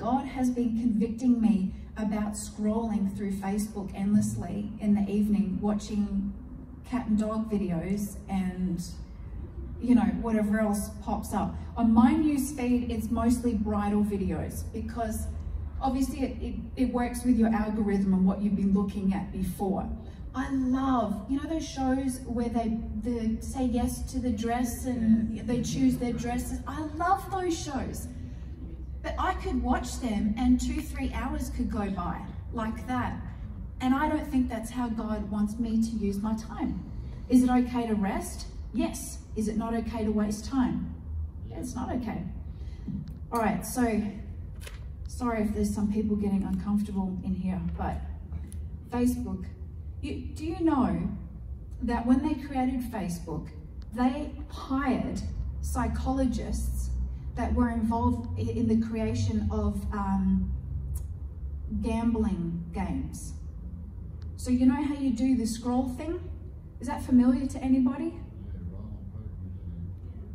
God has been convicting me about scrolling through Facebook endlessly in the evening, watching cat and dog videos and you know, whatever else pops up. On my news feed, it's mostly bridal videos because obviously it, it, it, works with your algorithm and what you've been looking at before. I love, you know, those shows where they, they say yes to the dress and they choose their dresses. I love those shows. But I could watch them and two, three hours could go by like that. And I don't think that's how God wants me to use my time. Is it okay to rest? Yes. Is it not okay to waste time? It's not okay. All right, so sorry if there's some people getting uncomfortable in here, but Facebook, you, do you know that when they created Facebook, they hired psychologists that were involved in the creation of um, gambling games. So you know how you do the scroll thing? Is that familiar to anybody?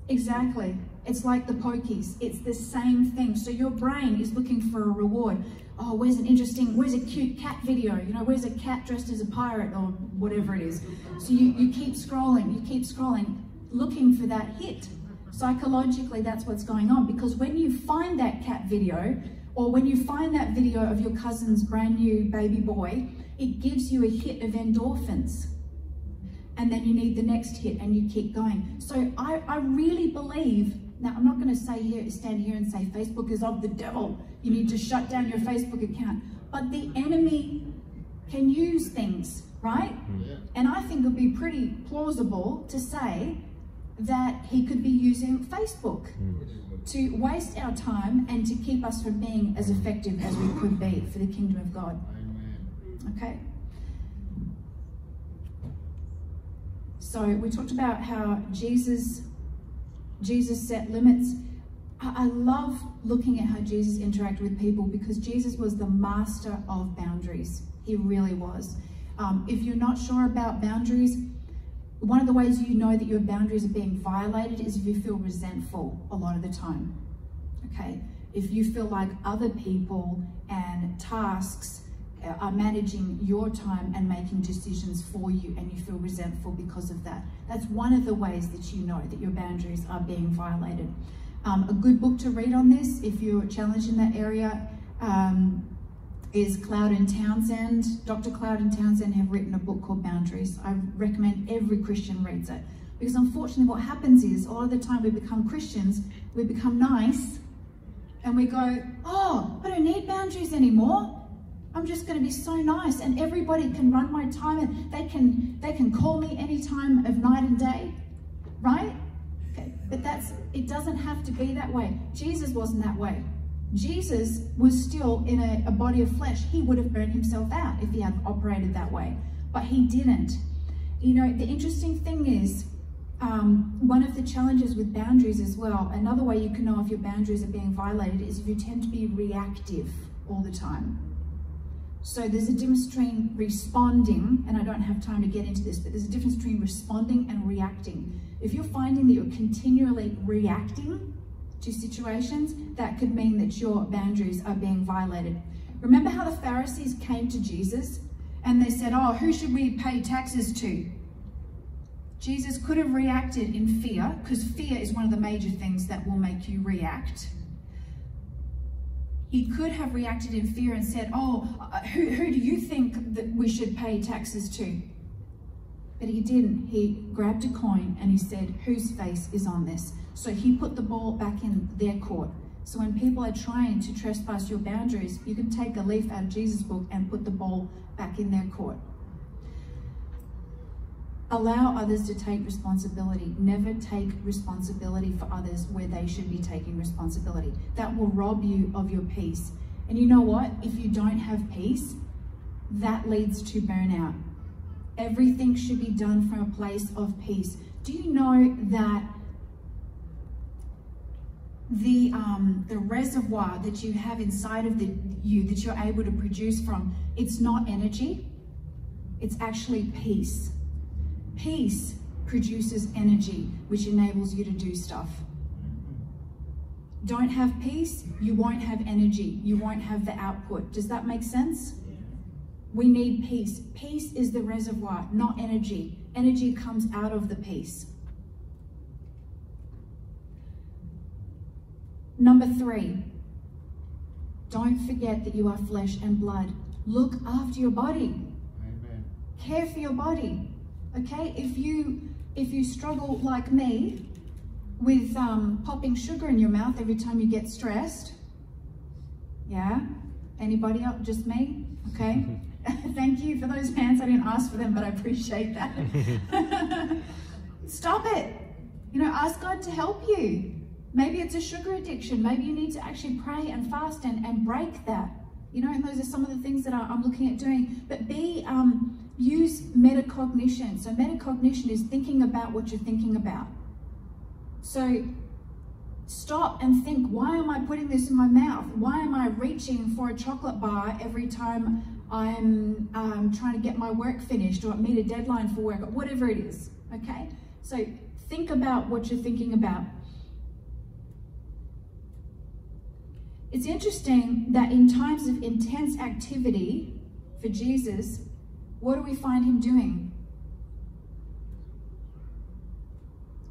Exactly. It's like the pokies. It's the same thing. So your brain is looking for a reward. Oh, where's an interesting, where's a cute cat video? You know, where's a cat dressed as a pirate or whatever it is. So you, you keep scrolling, you keep scrolling, looking for that hit. Psychologically, that's what's going on because when you find that cat video or when you find that video of your cousin's brand new baby boy, it gives you a hit of endorphins and then you need the next hit and you keep going. So I, I really believe, now I'm not going to say here, stand here and say Facebook is of the devil. You need to shut down your Facebook account. But the enemy can use things, right? Yeah. And I think it would be pretty plausible to say that he could be using Facebook mm. to waste our time and to keep us from being as effective as we could be for the kingdom of God. Okay? So we talked about how Jesus, Jesus set limits. I love looking at how Jesus interacted with people because Jesus was the master of boundaries. He really was. Um, if you're not sure about boundaries, one of the ways you know that your boundaries are being violated is if you feel resentful a lot of the time. Okay? If you feel like other people and tasks uh, are managing your time and making decisions for you and you feel resentful because of that. That's one of the ways that you know that your boundaries are being violated. Um, a good book to read on this, if you're challenged in that area, um, is Cloud and Townsend. Dr. Cloud and Townsend have written a book called Boundaries. I recommend every Christian reads it. Because unfortunately what happens is, all of the time we become Christians, we become nice, and we go, oh, I don't need boundaries anymore. I'm just going to be so nice and everybody can run my time and they can they can call me any time of night and day, right? Okay. But that's it doesn't have to be that way. Jesus wasn't that way. Jesus was still in a, a body of flesh. He would have burned himself out if he had operated that way, but he didn't. You know, the interesting thing is, um, one of the challenges with boundaries as well, another way you can know if your boundaries are being violated is if you tend to be reactive all the time. So there's a difference between responding, and I don't have time to get into this, but there's a difference between responding and reacting. If you're finding that you're continually reacting to situations, that could mean that your boundaries are being violated. Remember how the Pharisees came to Jesus and they said, oh, who should we pay taxes to? Jesus could have reacted in fear, because fear is one of the major things that will make you react. He could have reacted in fear and said, oh, uh, who, who do you think that we should pay taxes to? But he didn't. He grabbed a coin and he said, whose face is on this? So he put the ball back in their court. So when people are trying to trespass your boundaries, you can take a leaf out of Jesus' book and put the ball back in their court. Allow others to take responsibility. Never take responsibility for others where they should be taking responsibility. That will rob you of your peace. And you know what? If you don't have peace, that leads to burnout. Everything should be done from a place of peace. Do you know that the um, the reservoir that you have inside of the, you that you're able to produce from, it's not energy, it's actually peace. Peace produces energy, which enables you to do stuff. don't have peace, you won't have energy, you won't have the output. Does that make sense? We need peace. Peace is the reservoir, not energy. Energy comes out of the peace. Number three, don't forget that you are flesh and blood. Look after your body. Amen. Care for your body. Okay? If you if you struggle like me with um, popping sugar in your mouth every time you get stressed, yeah? Anybody else? Just me? Okay. Thank you for those pants. I didn't ask for them, but I appreciate that. Stop it. You know, ask God to help you. Maybe it's a sugar addiction. Maybe you need to actually pray and fast and, and break that. You know, and those are some of the things that I'm looking at doing. But be, um, use metacognition. So metacognition is thinking about what you're thinking about. So stop and think, why am I putting this in my mouth? Why am I reaching for a chocolate bar every time I'm um, trying to get my work finished or meet a deadline for work or whatever it is? Okay? So think about what you're thinking about. It's interesting that in times of intense activity for Jesus, what do we find him doing?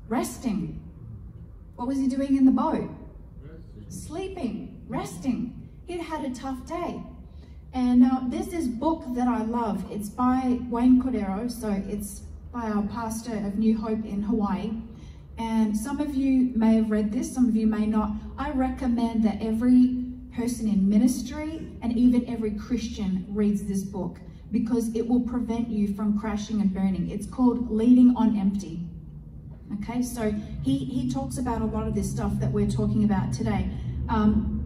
Resting. What was he doing in the boat? Resting. Sleeping, resting. He'd had a tough day. And uh, there's this book that I love. It's by Wayne Cordeiro, so it's by our pastor of New Hope in Hawaii. And some of you may have read this, some of you may not. I recommend that every person in ministry and even every Christian reads this book because it will prevent you from crashing and burning. It's called Leading on Empty. Okay, so he, he talks about a lot of this stuff that we're talking about today. Um,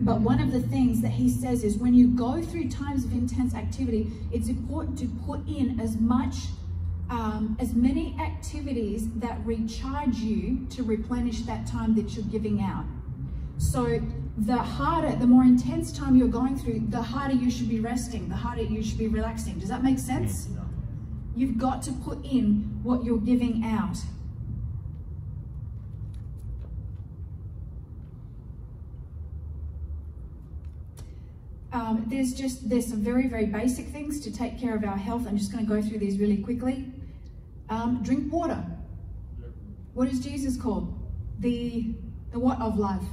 but one of the things that he says is when you go through times of intense activity, it's important to put in as much, um, as many activities that recharge you to replenish that time that you're giving out. So the harder, the more intense time you're going through, the harder you should be resting, the harder you should be relaxing. Does that make sense? You've got to put in what you're giving out. Um, there's just there's some very very basic things to take care of our health. I'm just going to go through these really quickly. Um, drink water. What is Jesus called? The the what of life?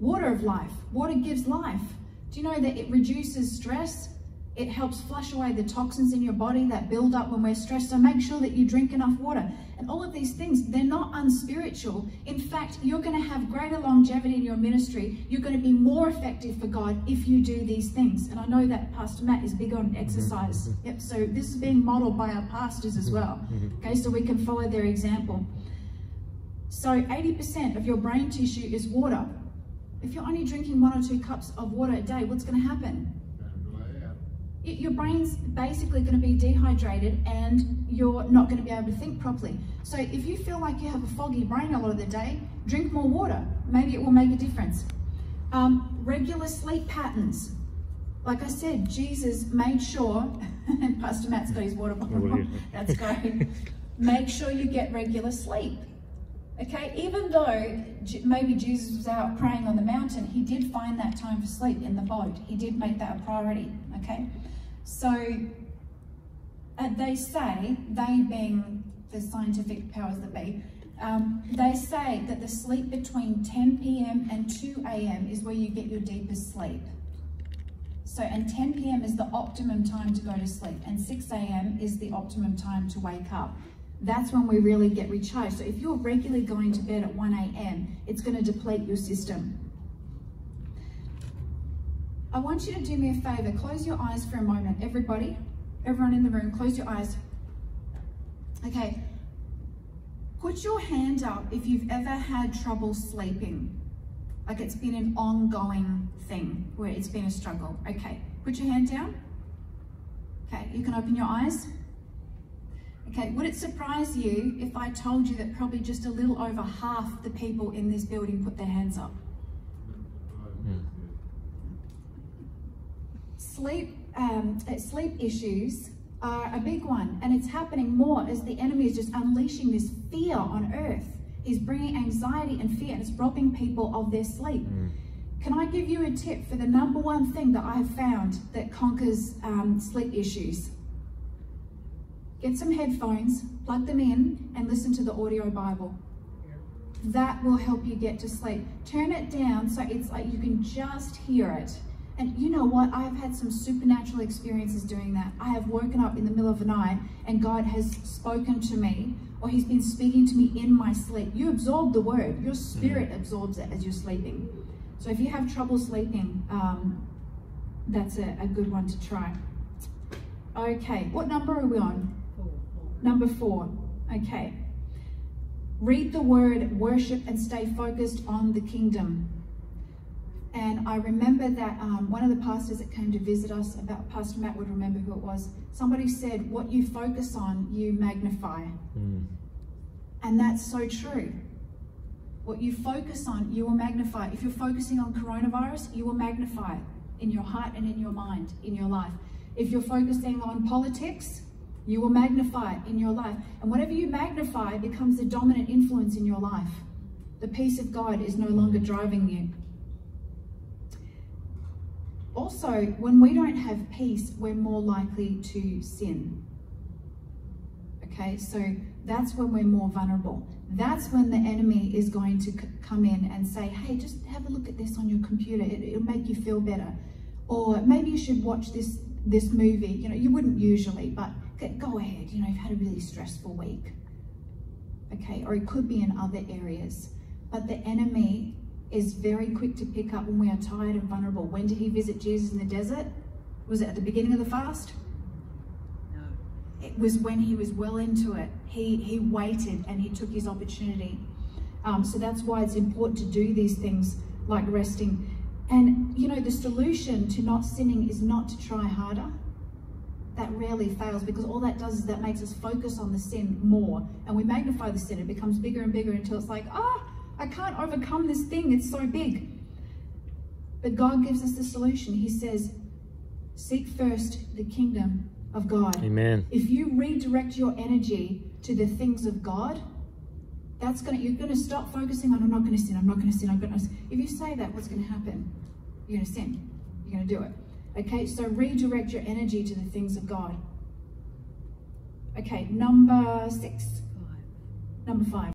Water of life. Water gives life. Do you know that it reduces stress? It helps flush away the toxins in your body that build up when we're stressed. So make sure that you drink enough water. And all of these things, they're not unspiritual. In fact, you're going to have greater longevity in your ministry. You're going to be more effective for God if you do these things. And I know that Pastor Matt is big on exercise. Mm-hmm. Yep. So this is being modeled by our pastors as well. Mm-hmm. Okay. So we can follow their example. So 80% of your brain tissue is water. If you're only drinking one or two cups of water a day, what's going to happen? Gonna dry out. Y- Your brain's basically going to be dehydrated and you're not going to be able to think properly. So if you feel like you have a foggy brain a lot of the day, drink more water. Maybe it will make a difference. Um, regular sleep patterns. Like I said, Jesus made sure, and Pastor Matt's got his water bottle. Oh. That's great. Make sure you get regular sleep. Okay, even though maybe Jesus was out praying on the mountain, he did find that time for sleep in the boat. He did make that a priority. Okay, so uh, they say, they being the scientific powers that be, um, they say that the sleep between 10 p.m. and 2 a.m. is where you get your deepest sleep. So, and 10 p.m. is the optimum time to go to sleep, and 6 a.m. is the optimum time to wake up. That's when we really get recharged. So, if you're regularly going to bed at 1 a.m., it's going to deplete your system. I want you to do me a favor. Close your eyes for a moment. Everybody, everyone in the room, close your eyes. Okay. Put your hand up if you've ever had trouble sleeping. Like it's been an ongoing thing where it's been a struggle. Okay. Put your hand down. Okay. You can open your eyes. Okay. Would it surprise you if I told you that probably just a little over half the people in this building put their hands up? Sleep um, uh, sleep issues are a big one and it's happening more as the enemy is just unleashing this fear on earth is bringing anxiety and fear and it's robbing people of their sleep. Can I give you a tip for the number one thing that I have found that conquers um, sleep issues? Get some headphones, plug them in, and listen to the audio Bible. That will help you get to sleep. Turn it down so it's like you can just hear it. And you know what? I have had some supernatural experiences doing that. I have woken up in the middle of the night and God has spoken to me or He's been speaking to me in my sleep. You absorb the word, your spirit absorbs it as you're sleeping. So if you have trouble sleeping, um, that's a, a good one to try. Okay, what number are we on? Number four. Okay. Read the word, worship, and stay focused on the kingdom. And I remember that um, one of the pastors that came to visit us, about Pastor Matt would remember who it was. Somebody said, "What you focus on, you magnify," and that's so true. What you focus on, you will magnify. If you're focusing on coronavirus, you will magnify it in your heart and in your mind, in your life. If you're focusing on politics, you will magnify it in your life. And whatever you magnify becomes the dominant influence in your life. The peace of God is no longer driving you. Also, when we don't have peace, we're more likely to sin. Okay, so that's when we're more vulnerable. That's when the enemy is going to come in and say, hey, just have a look at this on your computer. It, it'll make you feel better. Or maybe you should watch this this movie. You know, you wouldn't usually, but go ahead. You know, you've had a really stressful week. Okay, or it could be in other areas. But the enemy is very quick to pick up when we are tired and vulnerable. When did he visit Jesus in the desert? Was it at the beginning of the fast? No. it was when he was well into it. He he waited and he took his opportunity. Um, so that's why it's important to do these things like resting. And you know, the solution to not sinning is not to try harder. That rarely fails because all that does is that makes us focus on the sin more, and we magnify the sin. It becomes bigger and bigger until it's like, ah, I can't overcome this thing. It's so big. But God gives us the solution. He says, seek first the kingdom of God. Amen. If you redirect your energy to the things of God, that's gonna you're gonna stop focusing on I'm not gonna sin, I'm not gonna sin, I'm gonna sin. If you say that, what's gonna happen? You're gonna sin. You're gonna do it. Okay, so redirect your energy to the things of God. Okay, number six. Number five.